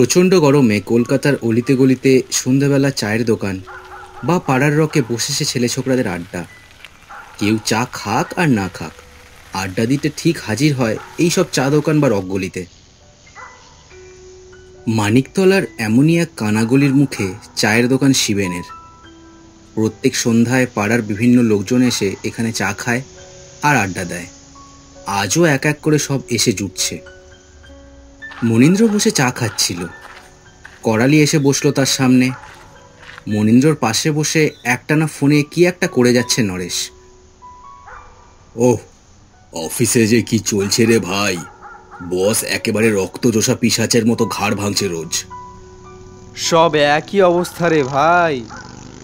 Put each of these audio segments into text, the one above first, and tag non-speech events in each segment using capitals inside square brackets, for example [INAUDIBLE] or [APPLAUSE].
প্রচণ্ড গরমে কলকাতার অলিতে গলিতে সন্ধ্যাবেলা চায়ের দোকান বা পাড়ার রকে বসেছে ছেলে ছোকরাদের আড্ডা। কেউ চা খাক আর না খাক, আড্ডা দিতে ঠিক হাজির হয় এই সব চা দোকান বা রকগলিতে। মানিকতলার এমনই এক কানাগলির মুখে চায়ের দোকান শিবেনের। প্রত্যেক সন্ধ্যায় পাড়ার বিভিন্ন লোকজন এসে এখানে চা খায় আর আড্ডা দেয়। আজও এক এক করে সব এসে জুটছে। মনীন্দ্র বসে চা খাচ্ছিল। করালি এসে বসল তার সামনে। মনীন্দ্রর পাশে বসে একটানা ফোনে কি একটা করে যাচ্ছে নরেশ। ওহ অফিসে যে কি চলছে রে ভাই। বস একেবারে রক্তচোষা পিসাচের মতো ঘাড় ভাঙছে রোজ। সব একই অবস্থা রে ভাই।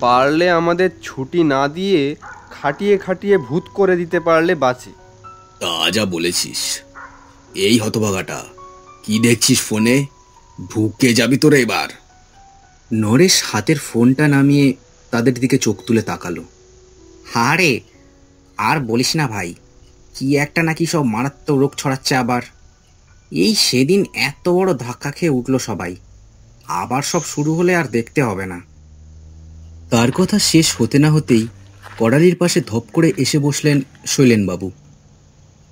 পারলে আমাদের ছুটি না দিয়ে খাটিয়ে খাটিয়ে ভূত করে দিতে পারলে বাঁচে। তা যা বলেছিস। এই হতভাগাটা। কি দেখছিস ফোনে? ঢুকে যাবি তোরা এবার। নরেশ হাতের ফোনটা নামিয়ে তাদের দিকে চোখ তুলে তাকালো। হারে আর বলিস না ভাই কি একটা নাকি সব মারাত্মক রোগ ছড়াচ্ছে আবার। এই সেদিন এত বড় ধাক্কা খেয়ে উঠল সবাই। আবার সব শুরু হলে আর দেখতে হবে না। তার কথা শেষ হতে না হতেই কড়ালির পাশে ধপ করে এসে বসলেন শৈলেনবাবু।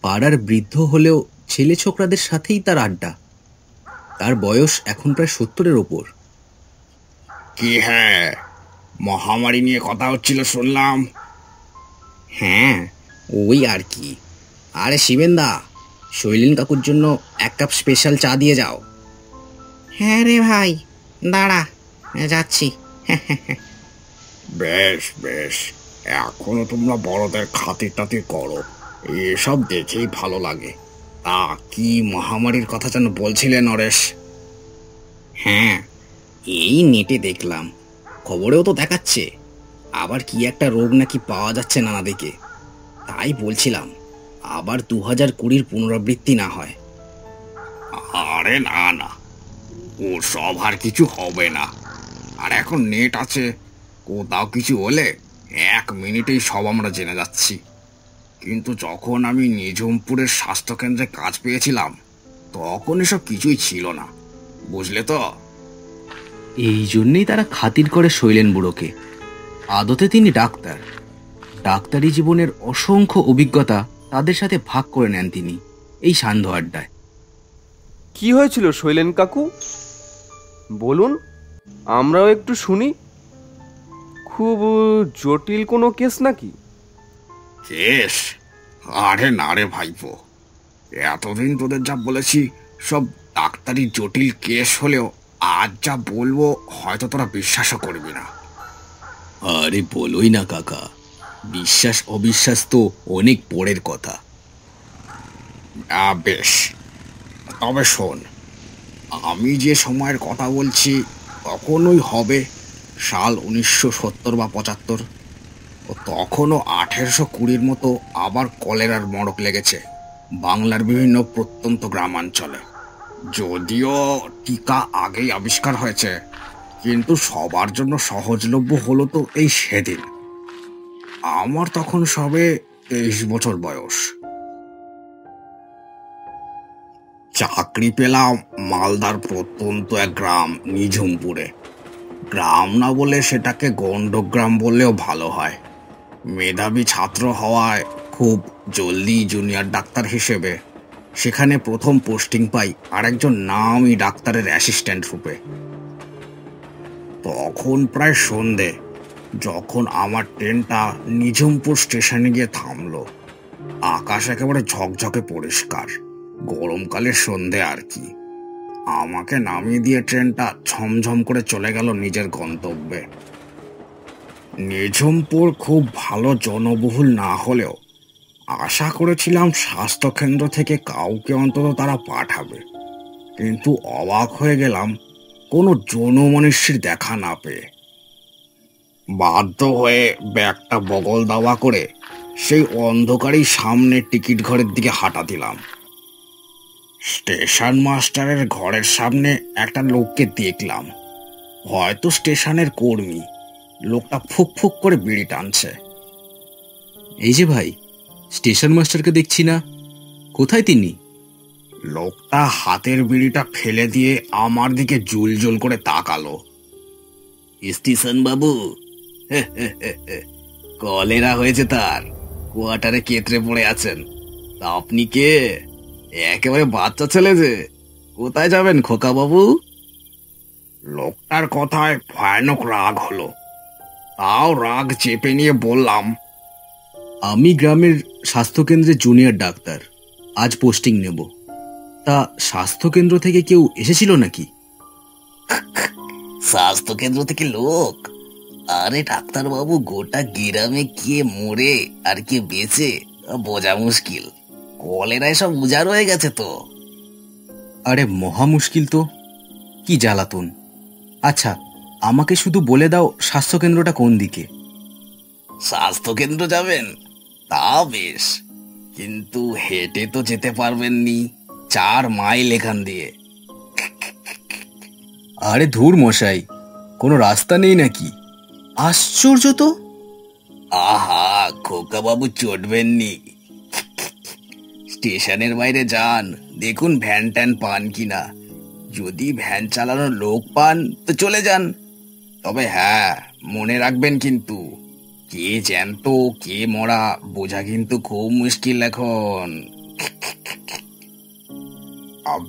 পাড়ার বৃদ্ধ হলেও ছেলে ছোকরাদের সাথেই তার আড্ডা। তার বয়স এখন প্রায় সত্তরের ওপর। কি হ্যাঁ? মহামারী নিয়ে কথা হচ্ছিল শুনলাম। হ্যাঁ ওই আর কি। আরে শিবেনদা শৈলেন কাকুর জন্য এক কাপ স্পেশাল চা দিয়ে যাও। হ্যাঁ রে ভাই দাঁড়া যাচ্ছি। বেশ বেশ এখনও তোমরা বড়দের খাতির টাতির করো। এসব দেখেই ভালো লাগে। তা কি মহামারীর কথা যেন বলছিলে, নরেশ? হ্যাঁ এই নেটে দেখলাম। খবরেও তো দেখাচ্ছে। আবার কি একটা রোগ নাকি পাওয়া যাচ্ছে নানা দিকে। তাই বলছিলাম, আবার দু হাজার কুড়ির পুনরাবৃত্তি না হয়। আরে না না ও সব আর কিছু হবে না। আর এখন নেট আছে, কোথাও কিছু হলে এক মিনিটেই সব আমরা জেনে যাচ্ছি। কিন্তু যখন আমি নিঝুমপুরের স্বাস্থ্যকেন্দ্রে কাজ পেয়েছিলাম তখন এসব কিছুই ছিল না বুঝলে তো? এই জন্যেই তারা খাতির করে শৈলেন বুড়োকে। আদতে তিনি ডাক্তার। ডাক্তারি জীবনের অসংখ্য অভিজ্ঞতা তাদের সাথে ভাগ করে নেন তিনি এই সান্ধ্য আড্ডায়। কি হয়েছিল শৈলেন কাকু? বলুন আমরাও একটু শুনি। খুব জটিল কোনো কেস নাকি? কেস আরে না রে ভাইপো এতদিন তোদের যা বলেছি সব ডাক্তারি জটিল কেস হলেও আজ যা বলব হয়তো তোরা বিশ্বাসও করবি না। আরে বলোই না কাকা বিশ্বাস অবিশ্বাস তো অনেক পরের কথা। বেশ। তবে শোন আমি যে সময়ের কথা বলছি তখনই হবে সাল উনিশশো সত্তর বা পঁচাত্তর। তখনও আঠেরোশো কুড়ির মতো আবার কলেরার মড়ক লেগেছে বাংলার বিভিন্ন প্রত্যন্ত গ্রামাঞ্চলে। যদিও টিকা আগেই আবিষ্কার হয়েছে, কিন্তু সবার জন্য সহজলভ্য হলো তো এই সেদিন। আমার তখন সবে তেইশ বছর বয়স। চাকরি পেলাম মালদার প্রত্যন্ত এক গ্রাম, নিঝুমপুরে। গ্রাম না বলে সেটাকে গণ্ডগ্রাম বললেও ভালো হয়। মেধাবী ছাত্র হওয়ায় খুব জলদি জুনিয়র ডাক্তার হিসেবে। সেখানে প্রথম পোস্টিং পাই আরেকজন নামই ডাক্তারের অ্যাসিস্ট্যান্ট রূপে। তখন প্রায় সন্ধে, যখন আমার ট্রেনটা নিঝুমপুর স্টেশনে গিয়ে থামলো। আকাশ একেবারে ঝকঝকে পরিষ্কার গরমকালের সন্ধে আর কি। আমাকে নামিয়ে দিয়ে ট্রেনটা ঝমঝম করে চলে গেল নিজের গন্তব্যে। নিঝুমপুর খুব ভালো জনবহুল না হলেও আশা করেছিলাম স্বাস্থ্যকেন্দ্র থেকে কাউকে অন্তত তারা পাঠাবে। কিন্তু অবাক হয়ে গেলাম, কোনো জনমনুষ্যের দেখা না পেয়ে। বাধ্য হয়ে ব্যাগটা বগল দাওয়া করে সেই অন্ধকারেই সামনে টিকিট ঘরের দিকে হাঁটা দিলাম। স্টেশন মাস্টারের ঘরের সামনে একটা লোককে দেখলাম। হয়তো স্টেশনের কর্মী। লোকটা ফুক ফুক করে বিড়ি টানছে। এই যে ভাই, স্টেশন মাস্টারকে দেখছি না? কোথায় তিনি? লোকটা হাতের বিড়িটা ফেলে দিয়ে আমার দিকে জুল জুল করে তাকালো। স্টেশন বাবু কলেরা হয়েছে তার কোয়াটারে কেতরে পড়ে আছেন। তা আপনি কে? একেবারে বাচ্চা ছেলে যে, কোথায় যাবেন খোকা বাবু লোকটার কথায় ভয়ানক রাগ হলো। তাও রাগ চেপে নিয়ে বললাম আমি গ্রামের স্বাস্থ্যকেন্দ্রের জুনিয়র ডাক্তার। আজ পোস্টিং নেব। তা স্বাস্থ্যকেন্দ্র থেকে কেউ এসেছিল নাকি? স্বাস্থ্য থেকে লোক? আরে ডাক্তার বাবু গোটা গ্রামে কে মরে আর কে বেঁচে? বোঝা মুশকিল। কলেরায় সব উজাড় হয়ে গেছে তো। আরে মহা মুশকিল তো। কি জ্বালাতন। আচ্ছা আমাকে শুধু বলে দাও স্বাস্থ্যকেন্দ্রটা কোন দিকে। স্বাস্থ্য কেন্দ্র যাবেন? তা বেশ। কিন্তু হেঁটে তো যেতে পারবেন নি চার মাইল এখান দিয়ে। আরে ধুর মশাই কোনো রাস্তা নেই নাকি? আশ্চর্য তো। আহা খোকা বাবু চটবেন নি স্টেশনের বাইরে যান। দেখুন ভ্যান ট্যান পান কিনা। যদি ভ্যান চালানোর লোক পান তো চলে যান। তবে হ্যাঁ মনে রাখবেন কিন্তু, কে জ্যান্ত, কে মরা, বোঝা কিন্তু খুব মুশকিল এখন।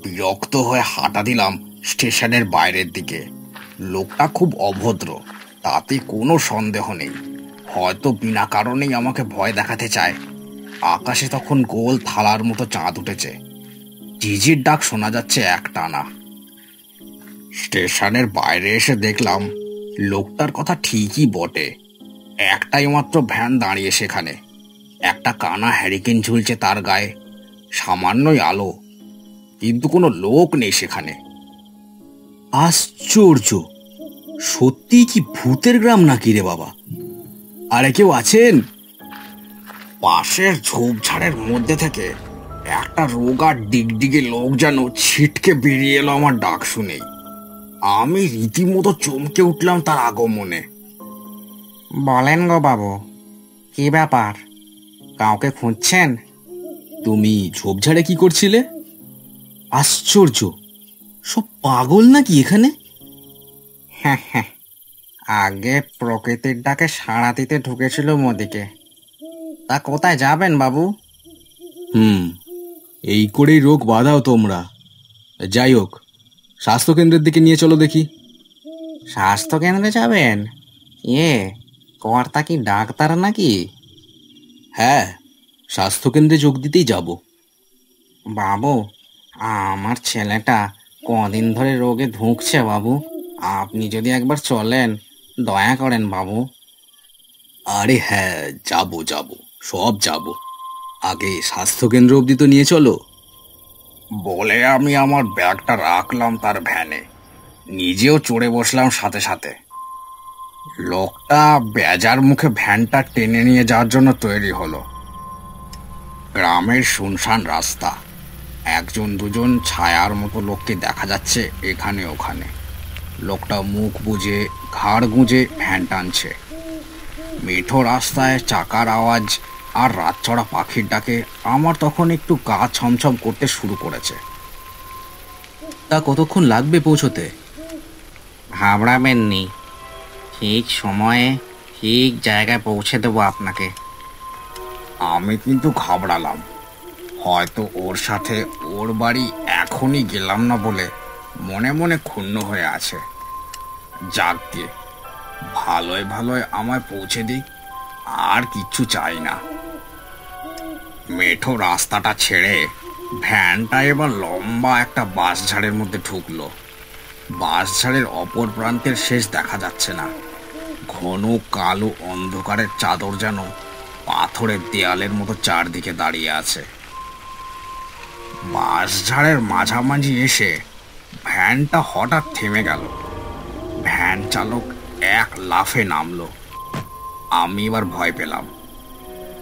বিরক্ত হয়ে হাঁটা দিলাম স্টেশনের বাইরের দিকে। লোকটা খুব অভদ্র, তাতে কোনো সন্দেহ নেই। হয়তো বিনা কারণেই আমাকে ভয় দেখাতে চায়। আকাশে তখন গোল থালার মতো চাঁদ উঠেছে। জিজির ডাক শোনা যাচ্ছে একটানা। স্টেশনের বাইরে এসে দেখলাম লোকটার কথা ঠিকই বটে। একটাই মাত্র ভ্যান দাঁড়িয়ে সেখানে। একটা কানা হ্যারিকেন ঝুলছে তার গায়ে। সামান্যই আলো। কিন্তু কোনো লোক নেই সেখানে। আশ্চর্য! সত্যি কি ভূতের গ্রাম নাকি রে বাবা? আরে কেউ আছেন? পাশের ঝোপঝাড়ের মধ্যে থেকে একটা রোগা ডিগডিগে লোক যেন ছিটকে বেরিয়ে এলো আমার ডাক শুনেই। আমি রীতিমতো চমকে উঠলাম তার আগমনে। বলেন গো বাবু কি ব্যাপার? কাউকে খুঁজছেন? তুমি ঝোপঝাড়ে কি করছিলে? আশ্চর্য! সব পাগল নাকি এখানে? হ্যাঁ হ্যাঁ। আগে প্রকৃতির ডাকে সাড়া দিতে ঢুকেছিল মোদিকে। তা কোথায় যাবেন বাবু? হুম এই করেই রোগ বাঁধাও তোমরা। যাই হোক স্বাস্থ্যকেন্দ্রের দিকে নিয়ে চলো দেখি। স্বাস্থ্য কেন্দ্রে যাবেন? এ কর্তা কি ডাক্তার নাকি? হ্যাঁ স্বাস্থ্যকেন্দ্রে যোগ দিতেই যাব। বাবু আমার ছেলেটা কদিন ধরে রোগে ধুঁকছে বাবু। আপনি যদি একবার চলেন দয়া করেন বাবু। আরে হ্যাঁ যাব যাব সব যাব। আগে স্বাস্থ্যকেন্দ্র অবধি তো নিয়ে চলো। বলে আমি আমার ব্যাগটা রাখলাম তার ভ্যানে। নিজেও চড়ে বসলাম সাথে সাথে। লোকটা বেজার মুখে ভ্যানটা টেনে নিয়ে যাওয়ার জন্য তৈরি হলো। গ্রামের শুনশান রাস্তা। একজন দুজন ছায়ার মতো লোককে দেখা যাচ্ছে এখানে ওখানে। লোকটা মুখ বুজে, ঘাড় গুঁজে ভ্যান টানছে। মেঠো রাস্তায় চাকার আওয়াজ আর রাতচড়া পাখির ডাকে আমার তখন একটু গা ছমছম করতে শুরু করেছে। তা কতক্ষণ লাগবে পৌঁছোতে? ঘাবড়াবেন নি ঠিক সময়ে ঠিক জায়গায় পৌঁছে দেবো আপনাকে। আমি কিন্তু ঘাবড়ালাম। হয়তো ওর সাথে ওর বাড়ি এখনই গেলাম না বলে মনে মনে ক্ষুণ্ণ হয়ে আছে। যাক দিয়ে ভালোই ভালোই আমায় পৌঁছে দিক আর কিচ্ছু চাই না। মেঠো রাস্তাটা ছেড়ে ভ্যানটা এবার লম্বা একটা বাঁশঝাড়ের মধ্যে ঢুকলো। বাঁশঝাড়ের অপর প্রান্তের শেষ দেখা যাচ্ছে না। ঘন কালো অন্ধকারের চাদর যেন পাথরের দেয়ালের মতো চারদিকে দাঁড়িয়ে আছে। বাঁশঝাড়ের মাঝামাঝি এসে ভ্যানটা হঠাৎ থেমে গেল। ভ্যান চালক এক লাফে নামলো। আমি এবার ভয় পেলাম।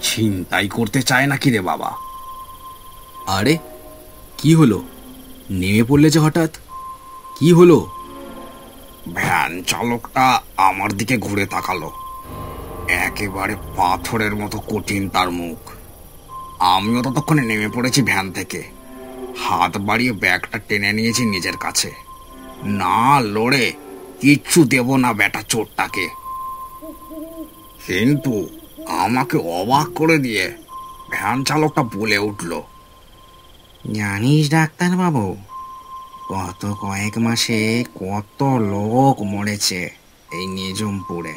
ছিনতাই করতে চায় নাকি রে বাবা। আরে কি হলো? নেমে পড়লে যে হঠাৎ? কি হলো? ভ্যান চালকটা আমার দিকে ঘুরে তাকালো। একেবারে পাথরের মতো কঠিন তার মুখ। আমিও ততক্ষণে নেমে পড়েছি ভ্যান থেকে। হাত বাড়িয়ে ব্যাগটা টেনে নিয়েছি নিজের কাছে। না লড়ে কিচ্ছু দেব না বেটা চোরটাকে। কিন্তু আমাকে অবাক করে দিয়ে ভ্যান চালকটা বলে উঠল, জানিস ডাক্তার বাবু গত কয়েক মাসে কত লোক মরেছে এই নিজমপুরে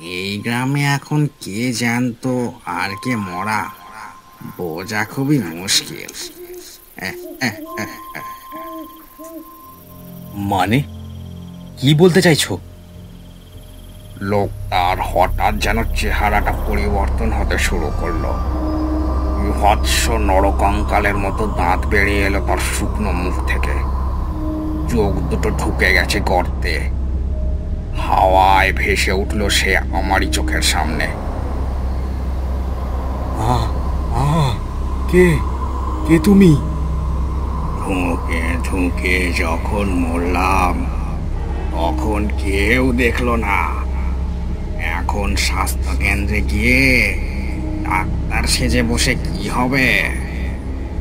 এই গ্রামে এখন কে জানতো আর কে মরা, বোঝা খুবই মুশকিল। মানে? কি বলতে চাইছো? লোকটার হঠাৎ যেন চেহারাটা পরিবর্তন হতে শুরু করল। বিভৎস নরকঙ্কালের মতো দাঁত বেরিয়ে এলো তার শুকনো মুখ থেকে। চোখ দুটো ঢুকে গেছে গর্তে। হাওয়ায় ভেসে উঠল সে আমারই চোখের সামনে। কে? কে তুমি? ধুঁকে ধুঁকে যখন মরলাম তখন কেউ দেখল না। এখন স্বাস্থ্য কেন্দ্রে গিয়ে ডাক্তার সেজে বসে কি হবে?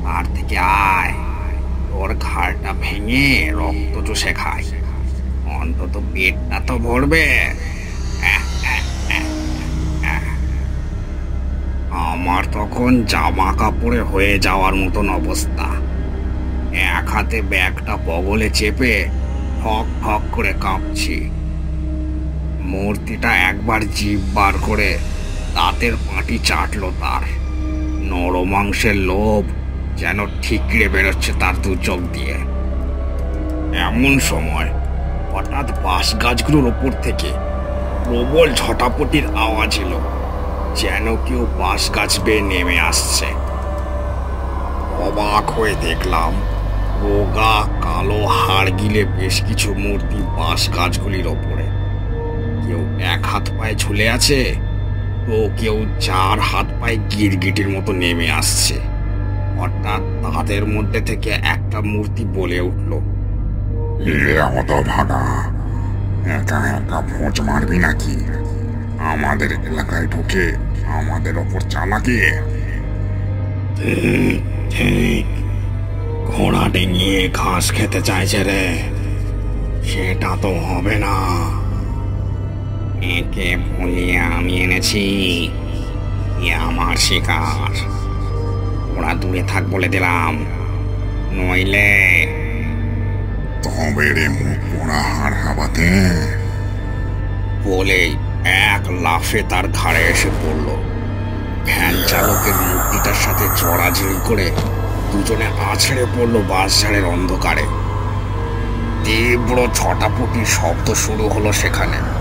আর থেকে আয়। ওর ঘাড়টা ভেঙে রক্ত চুষে খাই। অন্তত পেটটা তো ভরবে। আমার তখন জামা কাপড়ে হয়ে যাওয়ার মতন অবস্থা। এক হাতে ব্যাগটা বগলে চেপে ঠক ঠক করে কাঁপছি। মূর্তিটা একবার জিভ বার করে দাঁতের পাটি চাটলো তার। নরমাংসের লোভ যেন ঠিকড়ে বেরোচ্ছে তার দু চোখ দিয়ে। এমন সময় হঠাৎ বাঁশ গাছগুলোর ওপর থেকে প্রবল ঝটাপটির আওয়াজ এলো, যেন কেউ বাঁশ গাছ বেয়ে নেমে আসছে। অবাক হয়ে দেখলাম, রোগা কালো হাড় গিলে বেশ কিছু মূর্তি বাঁশ গাছগুলির ওপরে। কেউ এক হাত পায়ে ঝুলে আছে তো কেউ চার হাত পায়ে গিরগিটির মতো নেমে আসছে। হঠাৎ তাদের মধ্যে থেকে একটা মূর্তি বলে উঠল ভাগা একা একা ভোজ মারবি নাকি? আমাদের এলাকায় ঢুকে আমাদের ওপর চালাকি ঘোড়া ডিঙিয়ে ঘাস খেতে চাইছে রে। সেটা তো হবে না। একে ভুলিয়ে আমি এনেছি। এ আমার শিকার। ওরা দূরে থাক বলে দিলাম। নইলে তবে রে মুখ পোড়া হাড় হাবাতে। বলেই এক লাফে তার ঘাড়ে এসে পড়ল। ভ্যান চালকের মূর্তিটার সাথে জড়াজড়ি করে দুজনে আছড়ে পড়ল বাঁশঝাড়ের অন্ধকারে। তীব্র ছটাপটির শব্দ শুরু হলো সেখানে।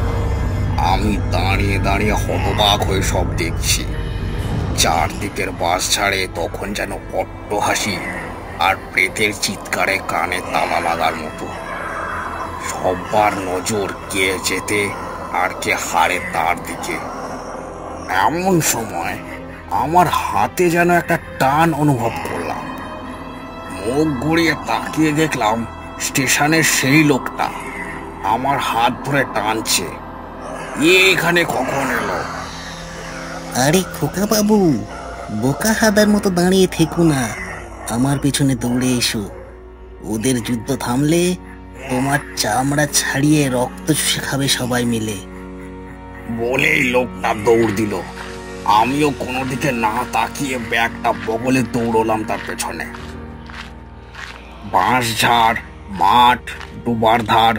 আমি দাঁড়িয়ে দাঁড়িয়ে হতবাক হয়ে সব দেখছি। চারদিকের বাস ছাড়ে তখন যেন অট্ট হাসি আর প্রেতের চিৎকারে কানে তালা লাগার মতো। সবার নজর কে যেতে আর কে হারে তার দিকে। এমন সময় আমার হাতে যেন একটা টান অনুভব করলাম। মুখ ঘুরিয়ে তাকিয়ে দেখলাম স্টেশনের সেই লোকটা আমার হাত ধরে টানছে। এখানে কখন এলো? আরে খোকা বাবু বোকা হাদার মতো দাঁড়িয়ে থেকো না। আমার পেছনে দৌড়ে এসো। ওদের যুদ্ধ থামলে তোমার চামড়া ছাড়িয়ে রক্ত চুষে খাবে সবাই মিলে। বলেই লোকটা দৌড় দিল। আমিও কোনো দিকে না তাকিয়ে ব্যাগটা বগলে দৌড়লাম তার পেছনে। বাঁশঝাড় মাঠ ডুবার ধার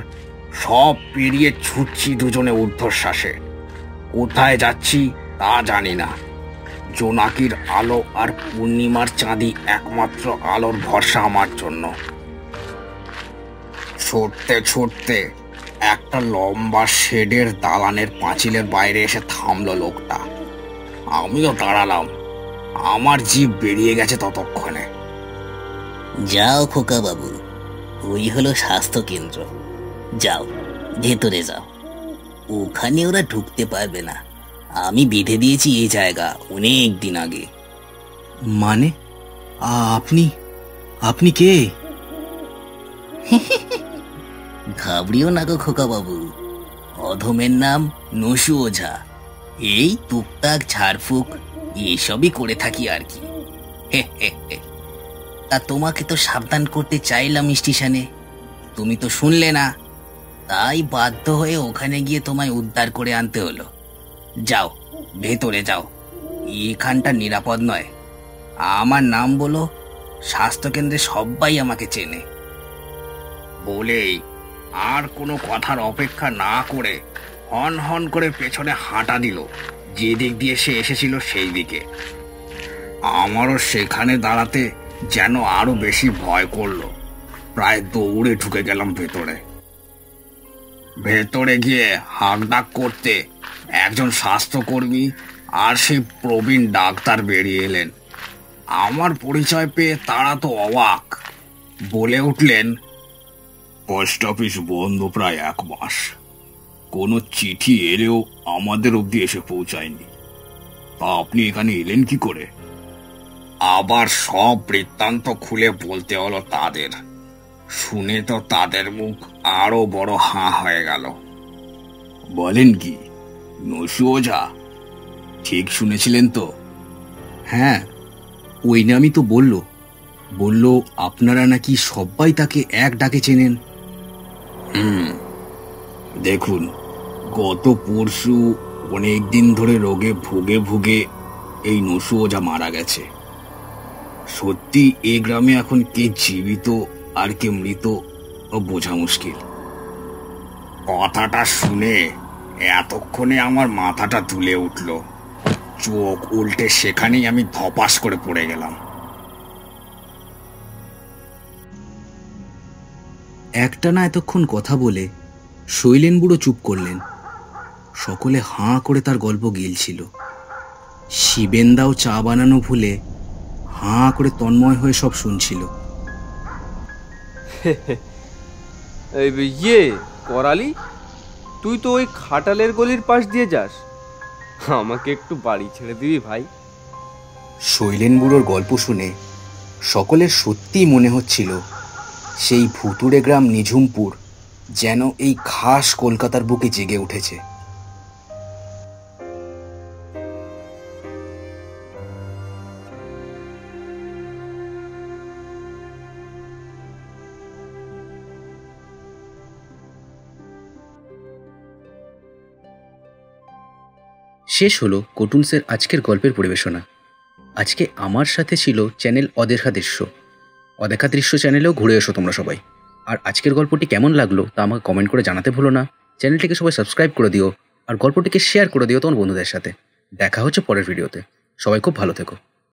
সব পেরিয়ে ছুটছি দুজনে ঊর্ধ্বশ্বাসে। কোথায় যাচ্ছি তা জানি না। জোনাকির আলো আর পূর্ণিমার চাঁদি একমাত্র আলোর ভরসা আমার জন্য। ছুটতে ছুটতে একটা লম্বা শেডের দালানের পাঁচিলের বাইরে এসে থামলো লোকটা। আমিও দাঁড়ালাম। আমার জীব বেরিয়ে গেছে ততক্ষণে। যাও খোকা বাবু ওই হলো স্বাস্থ্য কেন্দ্র যাও ভেতরে যাও। ওখানে ওরা ঢুকতে পারবে না। আমি বেঁধে দিয়েছি এই জায়গা অনেক দিন আগে। মানে? আপনি? আপনি কে? ঘাবড়িও না গো খোকা বাবু অধমের নাম নসু ওঝা। এই টুকটাক ঝাড়ফুঁক এসবই করে থাকি আর কি। তা তোমাকে তো সাবধান করতে চাইলাম স্টেশনে। তুমি তো শুনলে না। তাই বাধ্য হয়ে ওখানে গিয়ে তোমায় উদ্ধার করে আনতে হলো। যাও, ভেতরে যাও। এখানটা নিরাপদ নয়। আমার নাম বলো, স্বাস্থ্যকেন্দ্রে সবাই আমাকে চেনে। বলেই আর কোনো কথার অপেক্ষা না করে হন হন করে পেছনে হাঁটা দিল। যে দিক দিয়ে সে এসেছিল সেই দিকে। আমারও সেখানে দাঁড়াতে যেন আরও বেশি ভয় করল। প্রায় দৌড়ে ঢুকে গেলাম ভেতরে। ভেতরে গিয়ে হাঁকডাক করতে একজন স্বাস্থ্যকর্মী আর সেই প্রবীণ ডাক্তার বেরিয়ে এলেন। আমার পরিচয় পেয়ে তারা তো অবাক। বলে উঠলেন পোস্ট অফিস বন্ধ প্রায় এক মাস। কোনো চিঠি এলেও আমাদের অবধি এসে পৌঁছায়নি। তা আপনি এখানে এলেন কি করে? আবার সব বৃত্তান্ত খুলে বলতে হলো তাদের। শুনে তো তাদের মুখ আরও বড় হাঁ হয়ে গেল। বলেন কি নসু ওঝা ঠিক শুনেছিলেন তো? হ্যাঁ ওই নামই তো বলল। বলল, আপনারা নাকি সবাই তাকে এক ডাকে চেনেন। হুম, দেখুন, গত পরশু অনেক দিন ধরে রোগে ভুগে ভুগে এই নসু ওঝা মারা গেছে। সত্যি এ গ্রামে এখন কে জীবিত আর কে মৃত বোঝা মুশকিল। কথাটা শুনে এতক্ষণে আমার মাথাটা তুলে উঠল। চোখ উল্টে সেখানেই আমি ধপাস করে পড়ে গেলাম। একটানা এতক্ষণ কথা বলে শৈলেন বুড়ো চুপ করলেন। সকলে হাঁ করে তার গল্প গিলছিল। শিবেন্দাও চা বানানো ভুলে হাঁ করে তন্ময় হয়ে সব শুনছিল। [LAUGHS] ইয়ে করালি, তুই তো ওই খাটালের গলির পাশ দিয়ে যাস। আমাকে একটু বাড়ি ছেড়ে দিবি ভাই। শৈলেন বুড়োর গল্প শুনে সকলের সত্যিই মনে হচ্ছিল সেই ভুতুড়ে গ্রাম নিঝুমপুর যেন এই খাস কলকাতার বুকে জেগে উঠেছে। শেষ হলো কটুনসের আজকের গল্পের পরিবেশনা। আজকে আমার সাথে ছিল চ্যানেল অদেখা দৃশ্য। অদেখা দৃশ্য চ্যানেলেও ঘুরে এসো তোমরা সবাই। আর আজকের গল্পটি কেমন লাগল তা আমাকে কমেন্ট করে জানাতে ভুলো না। চ্যানেলটিকে সবাই সাবস্ক্রাইব করে দিও। আর গল্পটিকে শেয়ার করে দিও তোমার বন্ধুদের সাথে। দেখা হচ্ছে পরের ভিডিওতে সবাই খুব ভালো থেকো।